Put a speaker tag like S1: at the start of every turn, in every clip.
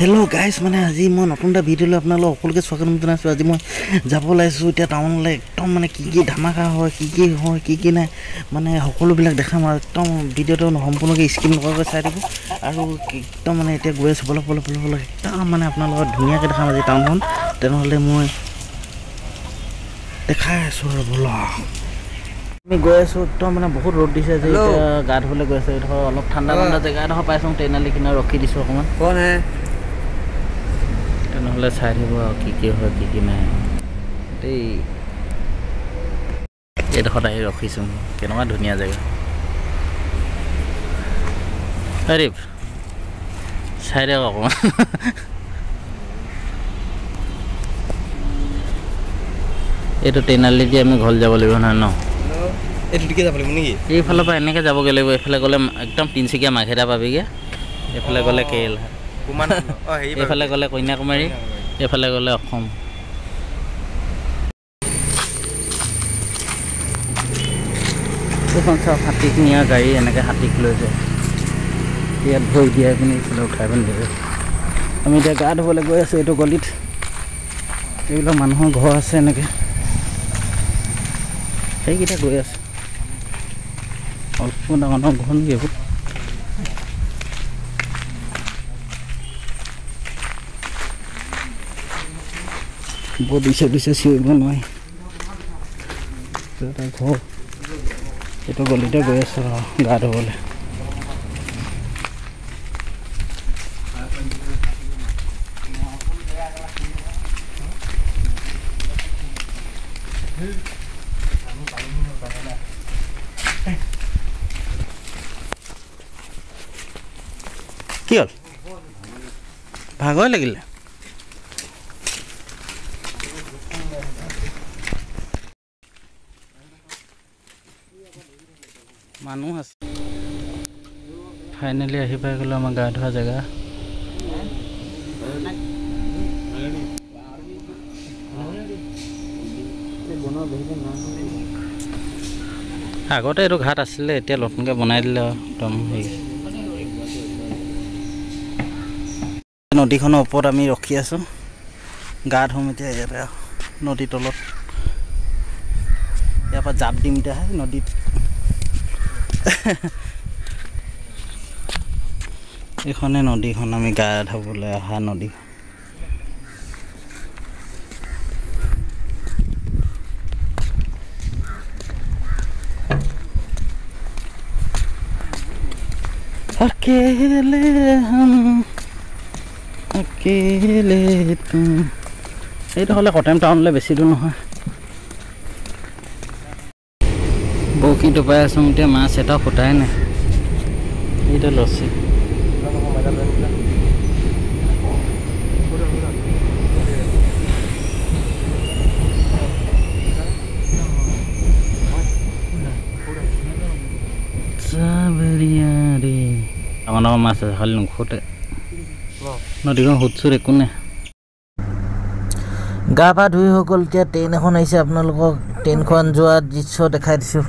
S1: Hello guys মানে আজি মই নতুন এটা ভিডিঅ'লৈ আপোনালোক সকলোকে স্বাগতম জনাইছোঁ। আজি মই যাব ওলাইছোঁ এতিয়া টাউনলৈ। একদম মানে কি কি ধামাকা হয় কি কি হয় কি কি নাই মানে সকলোবিলাক দেখাম আৰু একদম ভিডিঅ'টো সম্পূৰ্ণকৈ স্কিপ নকৰাকৈ চাই দিব। আৰু একদম মানে এতিয়া গৈ আছোঁ বলক বলক বলক বলক একদম মানে আপোনালোকক ধুনীয়াকৈ দেখাম আজি টাউনখন। তেনেহ'লে মই দেখাই আছোঁ আৰু বলক আমি গৈ আছোঁ একদম মানে বহুত ৰ'দ দিছে যে. এতিয়া গা ধুবলৈ গৈ আছোঁ। এইডোখৰ অলপ ঠাণ্ডা। ঠাণ্ডা জেগা এডোখৰ পাইছোঁ ট্ৰেইনালি কিনাৰত ৰখি দিছোঁ অকণমান। আপোনালোকে চাই থাকিব আৰু কি কি হয় কি কি নাই। দেই। এইডোখৰত আহি ৰখিছোঁ কেনেকুৱা ধুনীয়া জেগা। হৰিফ চাই দিয়ক অকণমান। এইটো তেনালি দি আমি ঘৰ যাব লাগিব নহয় ন?
S2: নেকি?
S1: এইফালৰ পৰা এনেকৈ যাবগৈ লাগিব এইফালে গ'লে একদম তিনিচুকীয়া মাঘেদা পাবিগৈ। এইফালে গ'লে কেৰেলা। এইফালে গ'লে কন্যাকুমাৰী এইফালে গ'লে অসম। এইখন চাওক হাতীক নিয়া গাড়ী এনেকৈ হাতীক লৈ যায়। ইয়াত ভৰি দিয়াই পিনি এইফালে উঠাই পিনি দিয়ে আমি এতিয়া গা ধুবলৈ গৈ আছোঁ এইটো গলিত। এইবিলাক মানুহৰ ঘৰ আছে এনেকৈ। সেইকেইটা গৈ আছোঁ। অল্প ডাঙৰ ডাঙৰ ঘৰ নেকি এইবোৰ? বৰ দিছে চিঞৰিব নোৱাৰি এটা ঘৰ এইটো গলিতে গৈ আছোঁ আৰু গা ধুবলৈ কি হ'ল ভাগৰে লাগিলে মানুহ আছে। ফাইনেলি আহি পাই গ'লোঁ আমাৰ গা ধোৱা জেগা। আগতে এইটো ঘাট আছিলে এতিয়া নতুনকৈ বনাই দিলে একদম নদীখনৰ ওপৰত আমি ৰখি আছোঁ। গা ধুম এতিয়া ইয়াতে নদীৰ তলত। ইয়াৰ পৰা জাপ দিম এতিয়া নদীত এইখনে নদীখন আমি গা ধুবলৈ অহা নদী अकेले हम अकेले तुम এইটো হ'লে কটেম টাউনলৈ বেছি দূৰ নহয় বৰশী টোপাই আছোঁ এতিয়া মাছ এটাও ফুটাই নাই। এইটো লচি ডাঙৰ ডাঙৰ মাছ আছে খালি নুখুটে। নদীখন সুত চুত একো নাই। গা পা ধুই হৈ গ'ল এতিয়া ট্ৰেইন এখন আহিছে আপোনালোকক। ট্ৰেইনখন যোৱা দৃশ্য দেখাই দিছোঁ।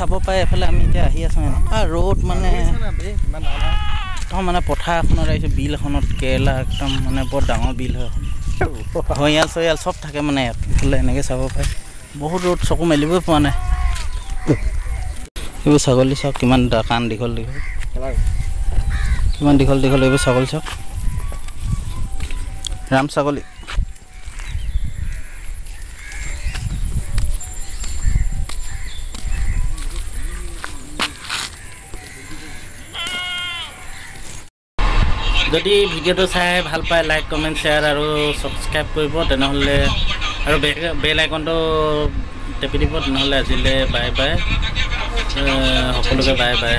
S1: চাব পাৰে এফালে আমি এতিয়া আহি আছোঁ এনেকুৱা ৰ'দ মানে একদম মানে পথাৰ এখনত আহিছোঁ বিল এখনত কেৰেলা একদম মানে বৰ ডাঙৰ বিল হয় ঘঁৰিয়াল চৰিয়াল চব থাকে মানে এইফালে এনেকৈ চাব পাৰে বহুত ৰ'দ চকু মেলিবই পোৱা নাই। এইবোৰ ছাগলী চাওক কিমান কাণ দীঘল দীঘল। কিমান দীঘল দীঘল এইবোৰ ছাগলী চাওক। ৰাম ছাগলী। যদি ভিডিঅ'টো চাই ভাল পায় লাইক কমেণ্ট শ্বেয়াৰ আৰু ছাবস্ক্ৰাইব কৰিব তেনেহ'লে আৰু বেল আইকনটো টেপি দিব তেনেহ'লে আজিলৈ বাই বাই সকলোকে বাই বাই